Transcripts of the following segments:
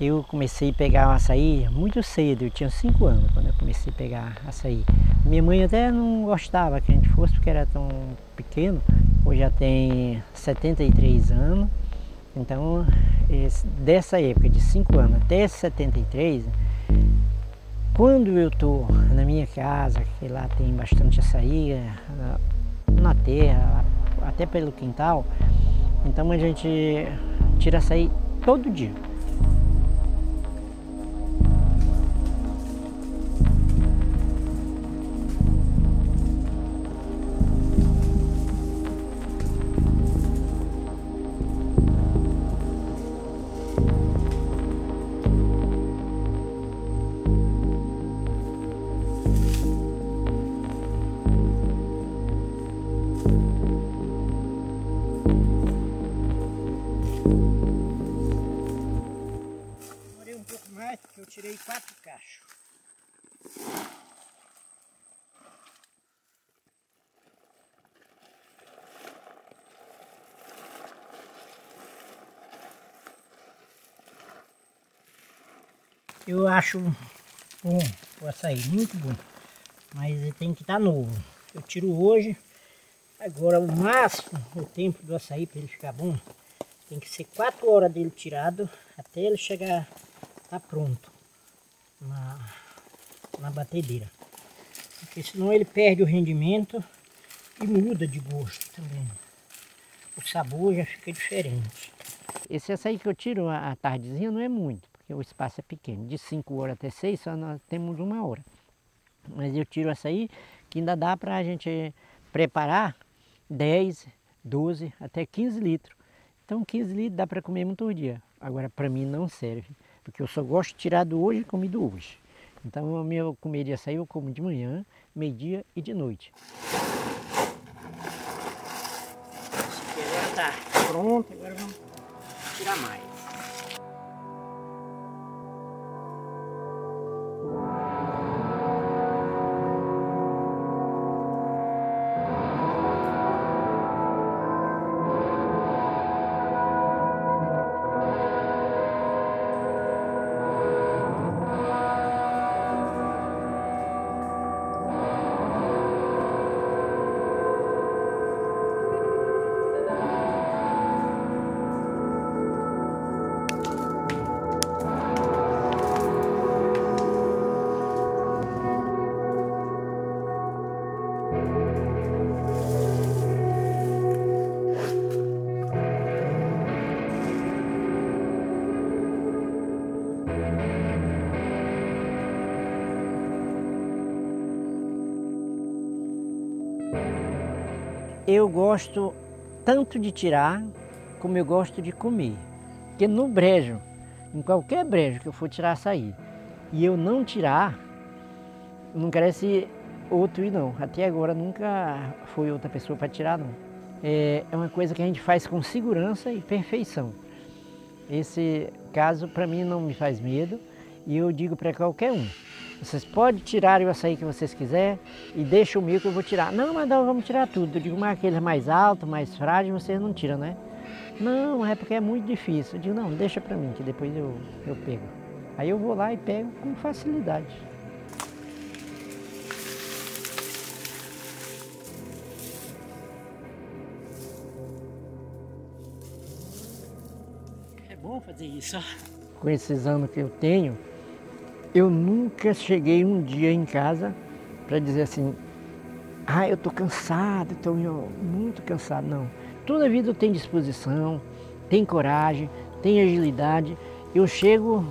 Eu comecei a pegar o açaí muito cedo, eu tinha 5 anos quando eu comecei a pegar açaí. Minha mãe até não gostava que a gente fosse porque era tão pequeno, hoje já tem 73 anos. Então, esse, dessa época de 5 anos até 73, quando eu estou na minha casa, que lá tem bastante açaí, na, na terra, até pelo quintal, então a gente tira açaí todo dia. Quatro cachos. Eu acho bom o açaí, muito bom. Mas ele tem que estar tá novo. Eu tiro hoje. Agora o máximo, o tempo do açaí para ele ficar bom, tem que ser 4 horas dele tirado até ele chegar tá pronto na, na batedeira. Porque senão ele perde o rendimento e muda de gosto também. O sabor já fica diferente. Esse açaí que eu tiro à tardezinha não é muito, porque o espaço é pequeno. De 5 horas até 6 só nós temos uma hora. Mas eu tiro açaí que ainda dá para a gente preparar 10, 12, até 15 litros. Então 15 litros dá para comer muito dia. Agora para mim não serve porque eu só gosto de tirar do hoje e comido hoje. Então a minha açaí eu como de manhã, meio-dia e de noite. Esse está pronto, agora vamos tirar mais. Eu gosto tanto de tirar como eu gosto de comer. Porque no brejo, em qualquer brejo que eu for tirar açaí, e eu não tirar, não cresce outro ir não. Até agora nunca foi outra pessoa para tirar não. É, é uma coisa que a gente faz com segurança e perfeição. Esse caso para mim não me faz medo e eu digo para qualquer um. Vocês podem tirar o açaí que vocês quiserem e deixa o meu que eu vou tirar. Não, mas vamos tirar tudo. Eu digo, mas aquele mais alto, mais frágil, vocês não tiram, né? Não, é porque é muito difícil. Eu digo, não, deixa para mim, que depois eu, eu pego. Aí eu vou lá e pego com facilidade. É bom fazer isso. Com esses anos que eu tenho, eu nunca cheguei um dia em casa para dizer assim, ah, eu estou cansado, estou muito cansado. Não. Toda vida eu tenho disposição, tenho coragem, tenho agilidade. Eu chego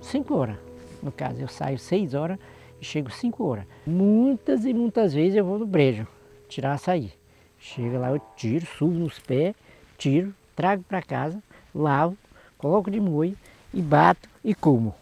5 horas, no caso, eu saio 6 horas e chego 5 horas. Muitas e muitas vezes eu vou no brejo, tirar açaí. Chega lá, eu tiro, subo nos pés, tiro, trago para casa, lavo, coloco de moio e bato e como.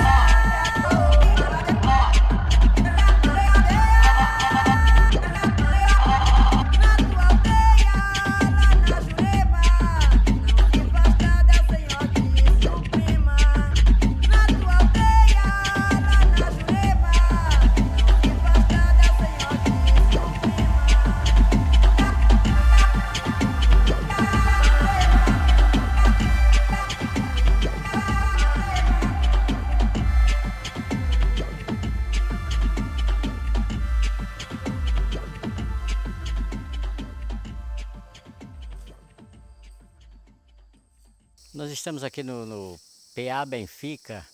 estamos aqui no, no PA Benfica,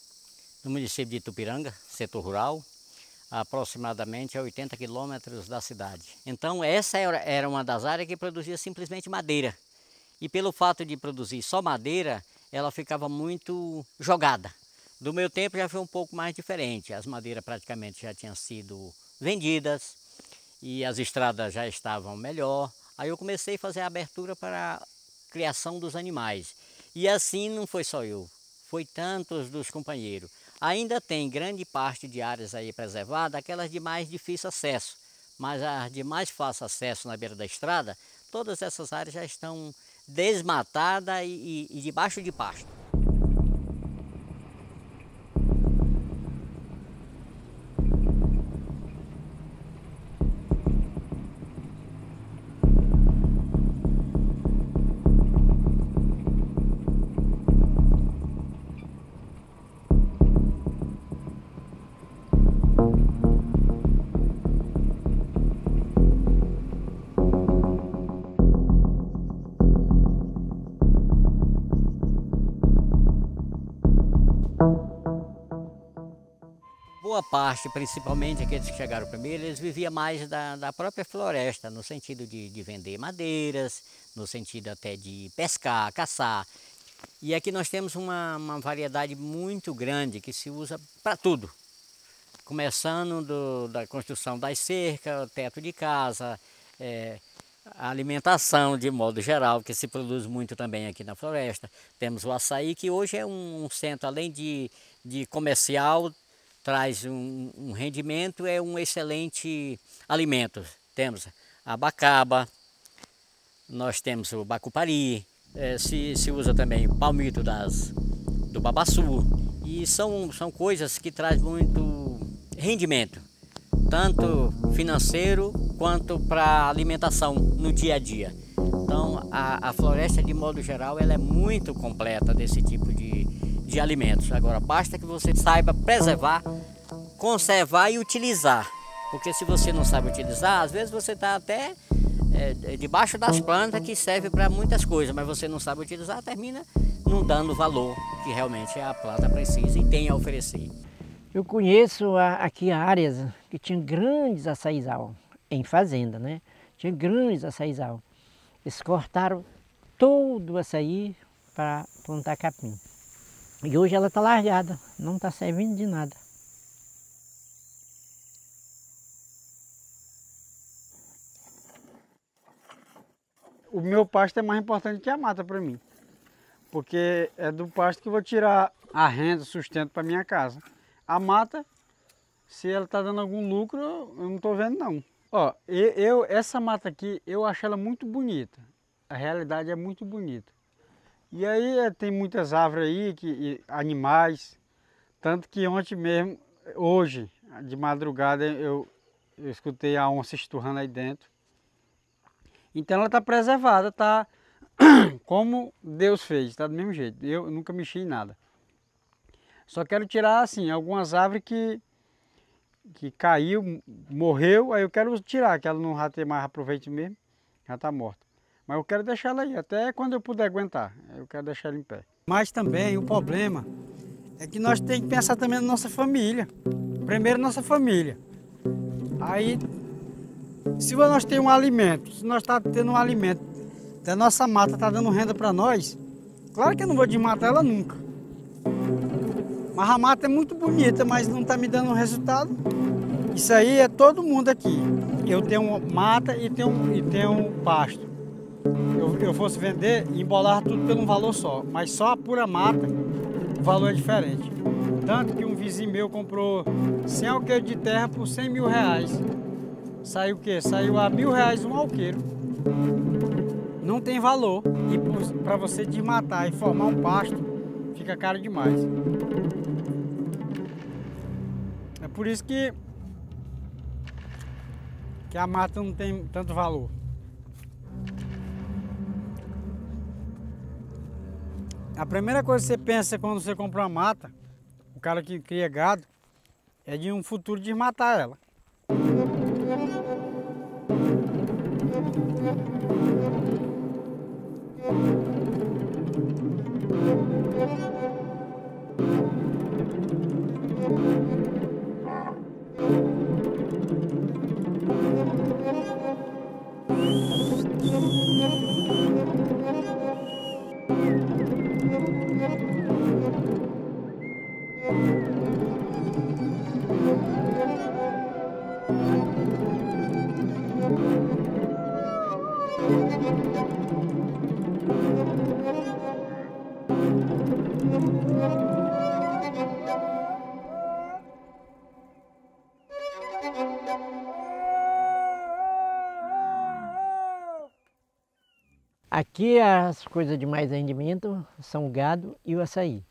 no município de Tupiranga, setor rural, aproximadamente a 80 quilômetros da cidade. Então essa era uma das áreas que produzia simplesmente madeira. E pelo fato de produzir só madeira, ela ficava muito jogada. Do meu tempo já foi um pouco mais diferente. As madeiras praticamente já tinham sido vendidas e as estradas já estavam melhor. Aí eu comecei a fazer a abertura para a criação dos animais. E assim não foi só eu, foi tantos dos companheiros. Ainda tem grande parte de áreas aí preservadas, aquelas de mais difícil acesso, mas as de mais fácil acesso na beira da estrada, todas essas áreas já estão desmatadas e, e, e debaixo de pasto. Boa parte, principalmente aqueles que chegaram primeiro, eles viviam mais da, da própria floresta, no sentido de, de vender madeiras, no sentido até de pescar, caçar. E aqui nós temos uma, uma variedade muito grande que se usa para tudo. Começando do, da construção das cercas, teto de casa, é, alimentação de modo geral, que se produz muito também aqui na floresta. Temos o açaí, que hoje é um, um centro, além de, de comercial, traz um, um rendimento, é um excelente alimento. Temos abacaba, nós temos o bacupari, é, se, se usa também palmito das, do babaçu. E são, são coisas que trazem muito rendimento, tanto financeiro quanto para alimentação no dia a dia. Então a, a floresta de modo geral ela é muito completa desse tipo de, de alimentos. Agora, basta que você saiba preservar, conservar e utilizar. Porque se você não sabe utilizar, às vezes você está até é, debaixo das plantas que serve para muitas coisas, mas você não sabe utilizar, termina não dando o valor que realmente a planta precisa e tem a oferecer. Eu conheço aqui áreas que tinham grandes açaizal em fazenda, né? Tinha grandes açaizal. Eles cortaram todo o açaí para plantar capim. E hoje ela está largada, não está servindo de nada. O meu pasto é mais importante que a mata para mim. Porque é do pasto que eu vou tirar a renda, sustento para minha casa. A mata, se ela está dando algum lucro, eu não estou vendo não. Ó, eu, essa mata aqui, eu acho ela muito bonita. A realidade é muito bonita. E aí é, tem muitas árvores aí, que, animais, tanto que ontem mesmo, hoje, de madrugada, eu, eu escutei a onça esturrando aí dentro. Então ela está preservada, está como Deus fez, está do mesmo jeito. Eu nunca mexi em nada. Só quero tirar assim, algumas árvores que, que caiu, morreu, aí eu quero tirar, que ela não vai ter mais aproveite mesmo, já está morta. Mas eu quero deixar ela aí, até quando eu puder aguentar. Eu quero deixar ela em pé. Mas também o problema é que nós temos que pensar também na nossa família. Primeiro nossa família. Aí, se nós temos um alimento, se nós estamos tá tendo um alimento, a nossa mata está dando renda para nós, claro que eu não vou desmatar ela nunca. Mas a mata é muito bonita, mas não está me dando resultado. Isso aí é todo mundo aqui. Eu tenho mata e tenho, e tenho pasto eu, fosse vender e embolar tudo pelo um valor só. Mas só a pura mata, o valor é diferente. Tanto que um vizinho meu comprou 100 alqueiros de terra por 100 mil reais. Saiu o quê? Saiu a mil reais um alqueiro. Não tem valor. E para você desmatar e formar um pasto, fica caro demais. É por isso que, que a mata não tem tanto valor. A primeira coisa que você pensa quando você compra uma mata, o cara que cria gado, é de um futuro desmatar ela. Aqui as coisas de mais rendimento são o gado e o açaí.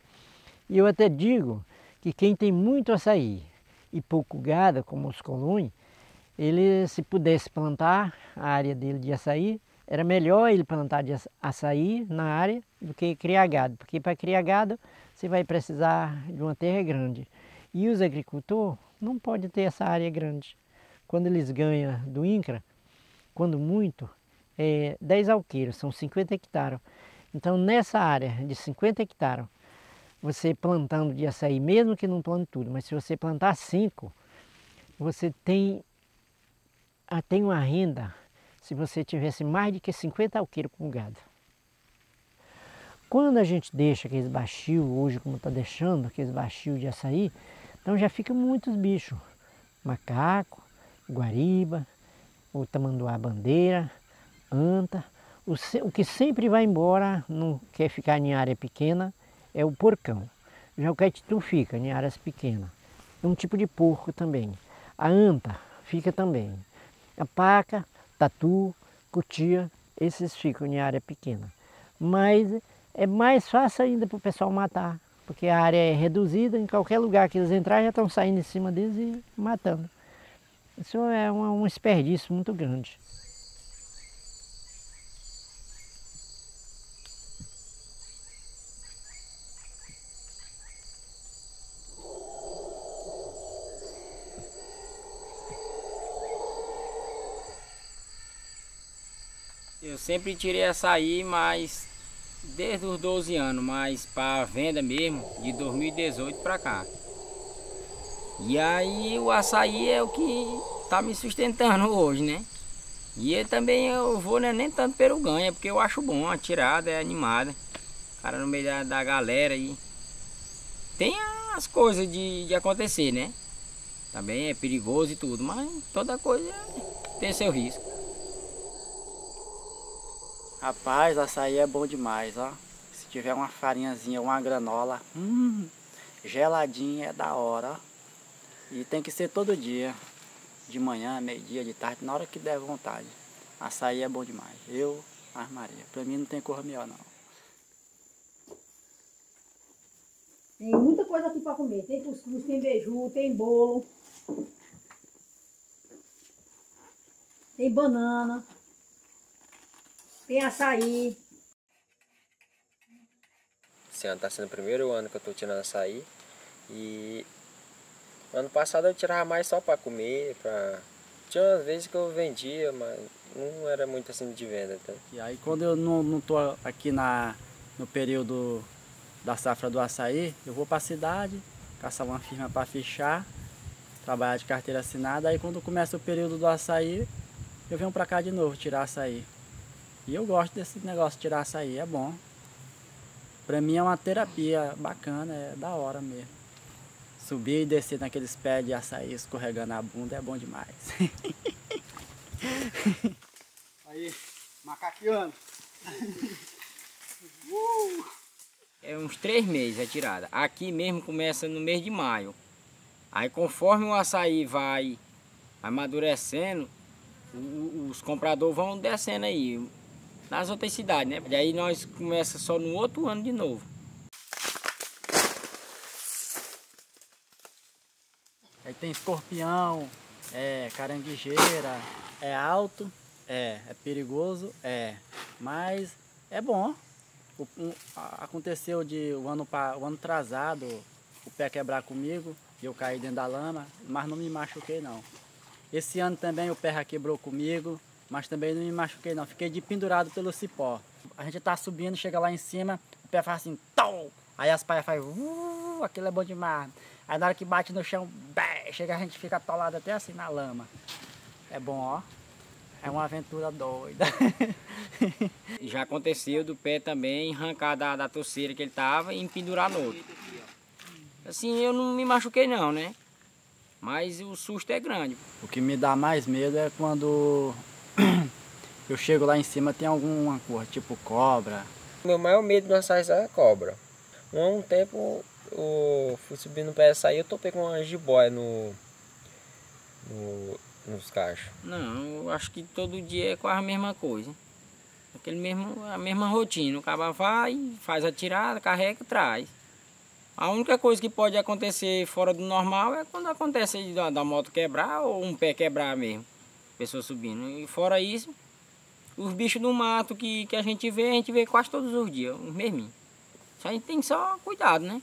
E eu até digo que quem tem muito açaí e pouco gado, como os colões, ele se pudesse plantar a área dele de açaí, era melhor ele plantar de açaí na área do que criar gado, porque para criar gado você vai precisar de uma terra grande. E os agricultores não podem ter essa área grande. Quando eles ganham do INCRA, quando muito, é 10 alqueiros, são 50 hectares. Então nessa área de 50 hectares, você plantando de açaí, mesmo que não plante tudo, mas se você plantar 5, você tem, ah, tem uma renda se você tivesse mais de que 50 alqueiros com gado. Quando a gente deixa aqueles baixio, hoje como está deixando, aqueles baixio de açaí, então já fica muitos bichos. Macaco, guariba, o tamanduá bandeira, anta. O que sempre vai embora, não quer ficar em área pequena, é o porcão. Já o caetitu fica em áreas pequenas. É um tipo de porco também. A anta fica também. A paca, tatu, cutia, esses ficam em área pequena. Mas é mais fácil ainda para o pessoal matar, porque a área é reduzida, em qualquer lugar que eles entrarem já estão saindo em cima deles e matando. Isso é um desperdício muito grande. Eu sempre tirei açaí, mas desde os 12 anos, mas para venda mesmo, de 2018 para cá. E aí o açaí é o que tá me sustentando hoje, né? E também eu vou né, nem tanto pelo ganho, é porque eu acho bom, a tirada é animada. Cara no meio da, da galera aí. Tem as coisas de, de acontecer, né? Também é perigoso e tudo, mas toda coisa tem seu risco. Rapaz, açaí é bom demais, ó. Se tiver uma farinhazinha, uma granola, hum, geladinha é da hora, ó. E tem que ser todo dia, de manhã, meio-dia, de tarde, na hora que der vontade. Açaí é bom demais. Eu, as Maria, pra mim não tem cor melhor não. Tem muita coisa aqui para comer. Tem cuscuz, tem beiju, tem bolo. Tem banana. Tem açaí. Esse ano está sendo o primeiro ano que eu estou tirando açaí. E ano passado eu tirava mais só para comer, pra... Tinha umas vezes que eu vendia, mas não era muito assim de venda. Tá? E aí quando eu não, não tô aqui na, no período da safra do açaí, eu vou para a cidade, caçar uma firma para fechar, trabalhar de carteira assinada. Aí quando começa o período do açaí, eu venho para cá de novo tirar açaí. E eu gosto desse negócio de tirar açaí, é bom. Pra mim é uma terapia bacana, é da hora mesmo. Subir e descer naqueles pés de açaí escorregando a bunda é bom demais. Aí, macaqueando. uh! É uns três meses a tirada. Aqui mesmo começa no mês de maio. Aí conforme o açaí vai amadurecendo, os compradores vão descendo aí nas outras cidades, né? E aí nós começa só no outro ano de novo. Aí tem escorpião, é caranguejeira, é alto, é, é perigoso, é, mas é bom. O, um, aconteceu de o ano, o ano atrasado o pé quebrar comigo e eu caí dentro da lama, mas não me machuquei não. Esse ano também o pé quebrou comigo, mas também não me machuquei não, fiquei de pendurado pelo cipó. A gente tá subindo, chega lá em cima, o pé faz assim, tom! Aí as paias fazem, uh, aquilo é bom demais. Aí na hora que bate no chão, bé, chega a gente fica atolado até assim na lama. É bom, ó. É uma aventura doida. Já aconteceu do pé também arrancar da, da torceira que ele tava e pendurar no outro. Assim, eu não me machuquei não, né? Mas o susto é grande. O que me dá mais medo é quando eu chego lá em cima tem alguma coisa, tipo cobra. Meu maior medo no açaí é cobra. Um tempo eu fui subir no pé açaí, eu topei com uma jiboia no, no, nos cachos. Não, eu acho que todo dia é quase a mesma coisa. Aquele mesmo, a mesma rotina. O cara vai, faz a tirada, carrega e traz. A única coisa que pode acontecer fora do normal é quando acontece da, da moto quebrar ou um pé quebrar mesmo. Pessoa subindo. E fora isso, os bichos do mato que, que a gente vê, a gente vê quase todos os dias, os mesminhos. A gente tem só cuidado, né?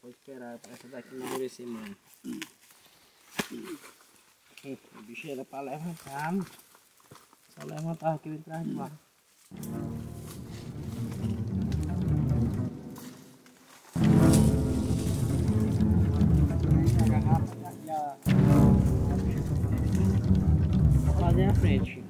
Pode esperar essa daqui endurecer, mano. O bicho era pra levantar, mano. Só levantava aqui atrás de lá. A garrafa e a... Fazer na frente.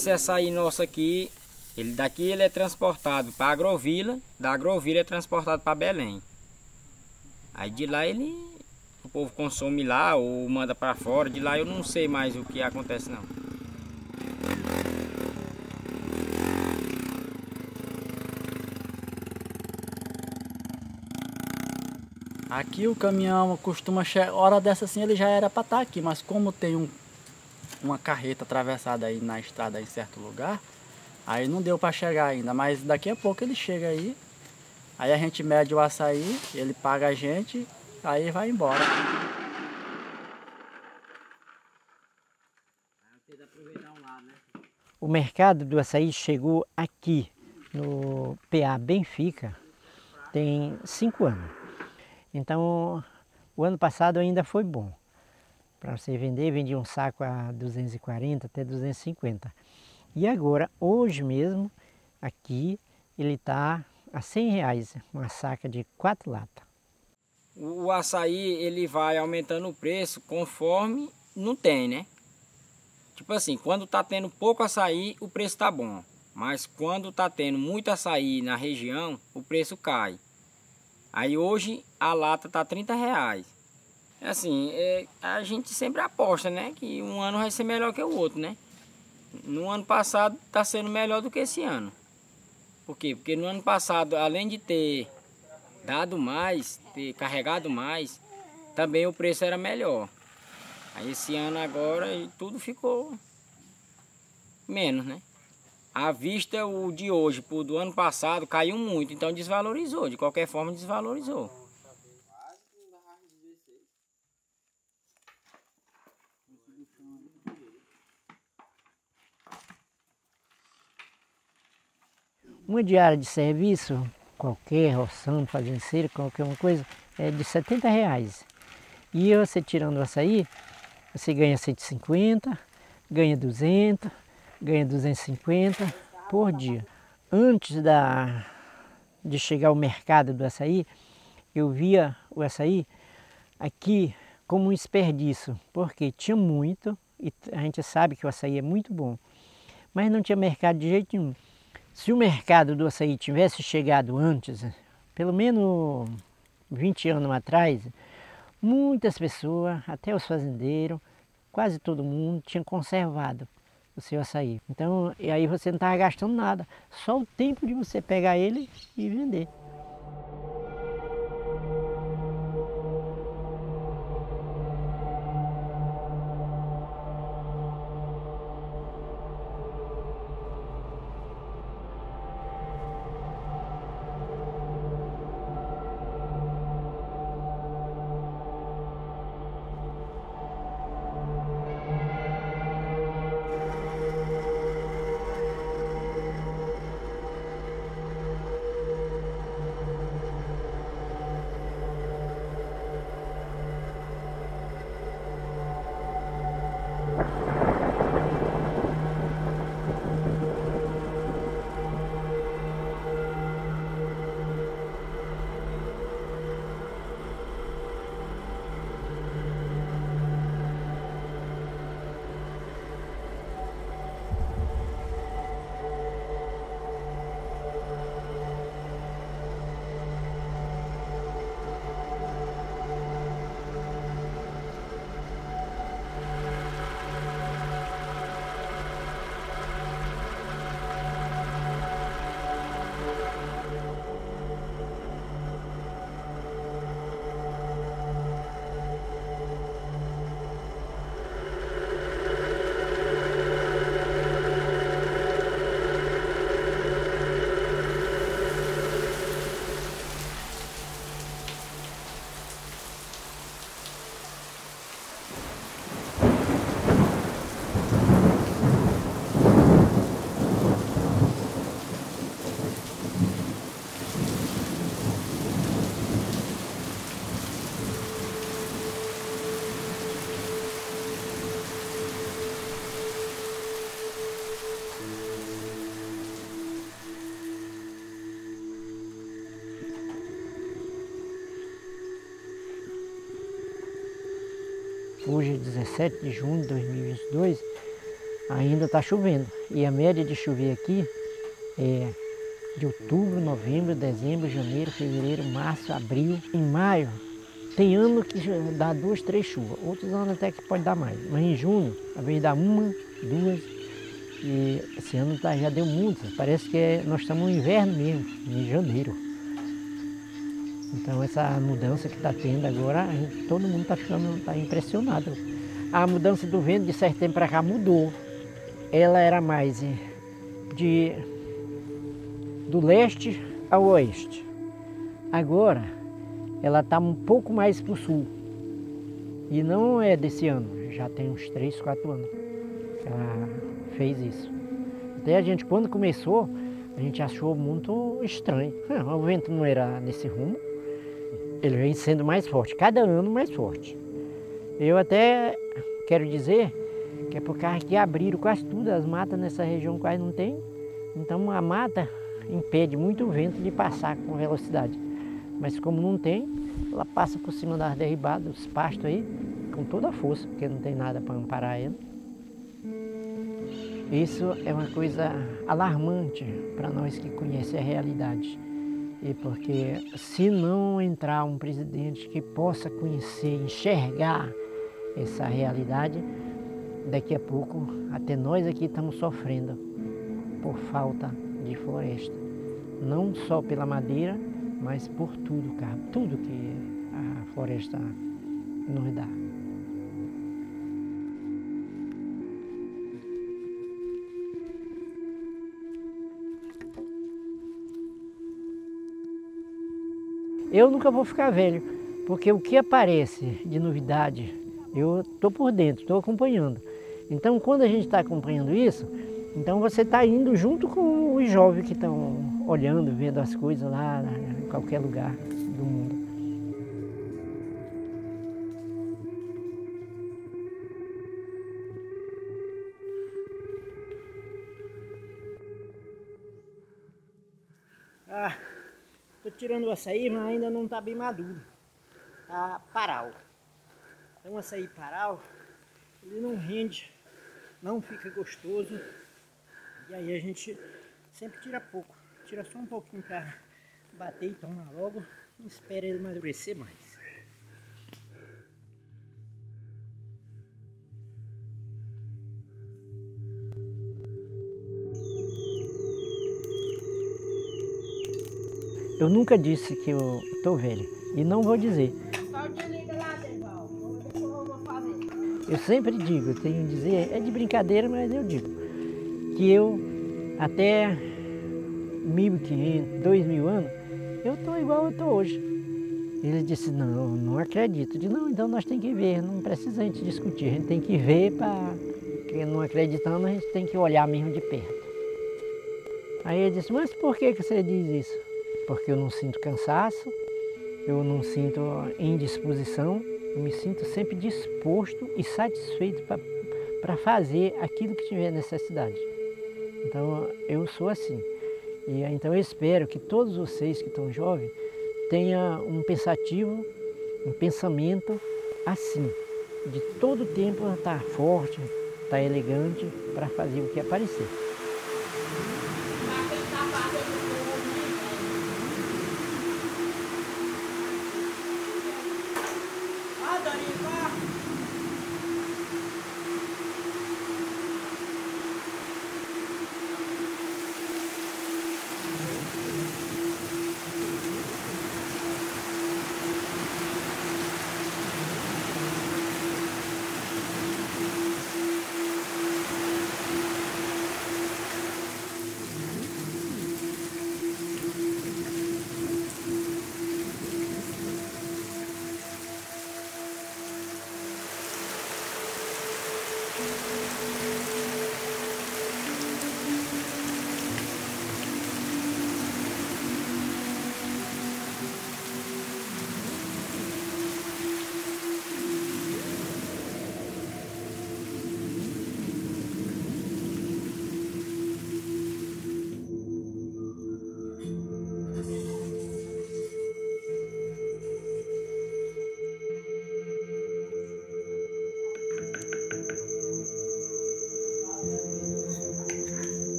Esse açaí nosso aqui, ele daqui ele é transportado para Agrovila, da Agrovila é transportado para Belém. Aí de lá ele o povo consome lá ou manda para fora, de lá eu não sei mais o que acontece não. Aqui o caminhão costuma chegar, hora dessa assim ele já era para estar aqui, mas como tem um, uma carreta atravessada aí na estrada em certo lugar, aí não deu para chegar ainda, mas daqui a pouco ele chega aí, aí a gente mede o açaí, ele paga a gente, aí vai embora. O mercado do açaí chegou aqui no PA Benfica tem cinco anos. Então, o ano passado ainda foi bom. Para você vender, vendia um saco a 240 até 250. E agora, hoje mesmo, aqui, ele está a 100 reais, uma saca de quatro latas. O açaí ele vai aumentando o preço conforme não tem, né? Tipo assim, quando tá tendo pouco açaí, o preço tá bom. Mas quando tá tendo muito açaí na região, o preço cai. Aí hoje a lata tá 30 reais. Assim, é, a gente sempre aposta, né? Que um ano vai ser melhor que o outro, né? No ano passado tá sendo melhor do que esse ano. Por quê? Porque no ano passado, além de ter dado mais, ter carregado mais, também o preço era melhor. Aí esse ano agora tudo ficou menos, né? À vista o de hoje pro do ano passado caiu muito, então desvalorizou, de qualquer forma desvalorizou. Uma diária de serviço, qualquer, roçando, fazendo cera, qualquer uma coisa, é de 70 reais. E você tirando o açaí, você ganha 150, ganha 200, ganha 250 por dia. Antes da, de chegar ao mercado do açaí, eu via o açaí aqui como um desperdício, porque tinha muito, e a gente sabe que o açaí é muito bom, mas não tinha mercado de jeito nenhum. Se o mercado do açaí tivesse chegado antes, pelo menos 20 anos atrás, muitas pessoas, até os fazendeiros, quase todo mundo tinha conservado o seu açaí. Então, e aí você não estava gastando nada, só o tempo de você pegar ele e vender. 17 de junho de 2022, ainda está chovendo. E a média de chover aqui é de outubro, novembro, dezembro, janeiro, fevereiro, março, abril. Em maio, tem ano que dá duas, três chuvas. Outros anos até que pode dar mais. Mas em junho, às vezes dá uma, duas. E esse ano tá, já deu muitas. Parece que é, nós estamos no inverno mesmo, em janeiro. Então essa mudança que está tendo agora, todo mundo está ficando tá impressionado. A mudança do vento de certo tempo para cá mudou. Ela era mais de do leste ao oeste. Agora ela está um pouco mais para o sul. E não é desse ano, já tem uns 3, 4 anos que ela fez isso. Até a gente, quando começou, a gente achou muito estranho. O vento não era nesse rumo, ele vem sendo mais forte, cada ano mais forte. Eu até quero dizer que é por causa que abriram quase tudo, as matas nessa região quase não tem. Então a mata impede muito o vento de passar com velocidade. Mas como não tem, ela passa por cima das derribadas, dos pastos aí, com toda a força, porque não tem nada para amparar ela. Isso é uma coisa alarmante para nós que conhecemos a realidade. E porque se não entrar um presidente que possa conhecer, enxergar essa realidade, daqui a pouco até nós aqui estamos sofrendo por falta de floresta. Não só pela madeira, mas por tudo, cara, tudo que a floresta nos dá. Eu nunca vou ficar velho, porque o que aparece de novidade, eu estou por dentro, estou acompanhando. Então, quando a gente está acompanhando isso, então você está indo junto com os jovens que estão olhando, vendo as coisas lá em qualquer lugar tô tirando o açaí, mas ainda não tá bem maduro. Tá paral. Então o açaí paral, ele não rende, não fica gostoso. E aí a gente sempre tira pouco. Tira só um pouquinho para bater e tomar logo. E espera ele amadurecer mais. Eu nunca disse que eu tô velho. E não vou dizer. Eu sempre digo, eu tenho que dizer, é de brincadeira, mas eu digo, que eu até 1500, 2000 anos, eu estou igual eu estou hoje. Ele disse, não, não acredito. Eu disse, não, então nós temos que ver, não precisa a gente discutir, a gente tem que ver para. Porque não acreditando, a gente tem que olhar mesmo de perto. Aí ele disse, mas por que, que você diz isso? Porque eu não sinto cansaço, eu não sinto indisposição, eu me sinto sempre disposto e satisfeito para fazer aquilo que tiver necessidade. Então eu sou assim. E então eu espero que todos vocês que estão jovens tenham um pensativo, um pensamento assim, de todo tempo estar forte, estar elegante para fazer o que aparecer.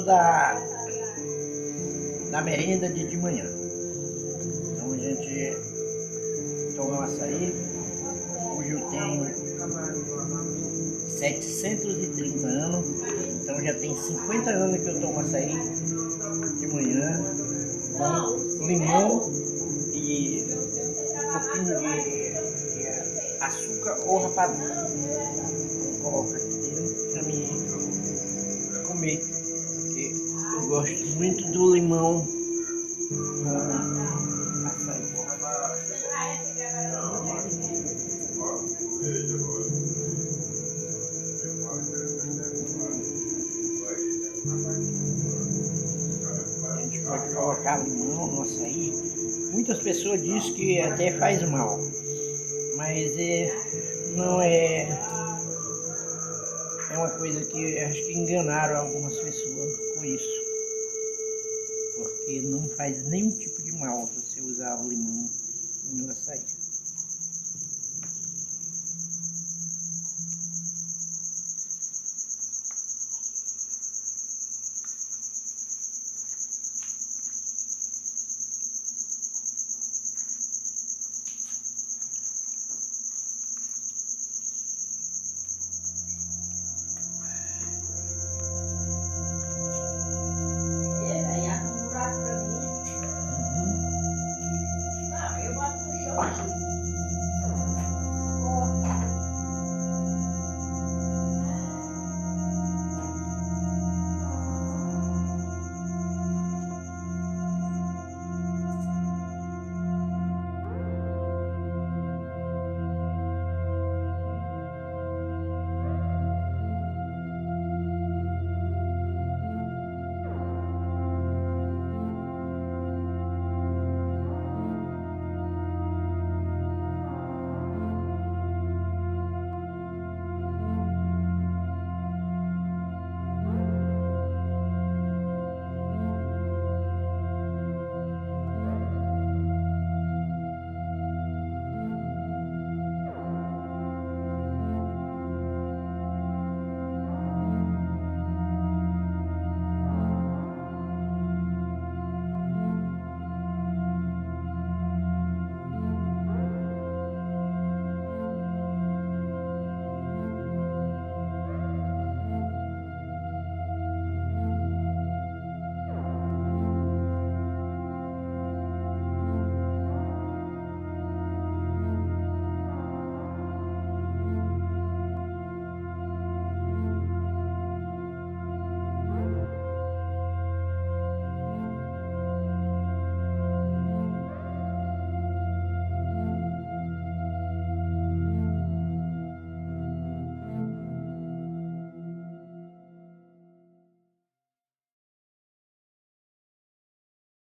Da, da merenda de, de manhã. Então a gente toma um açaí, hoje eu tenho 730 anos, então já tem 50 anos que eu tomo açaí de manhã, com limão e um pouquinho de, de açúcar ou rapadura. Coloca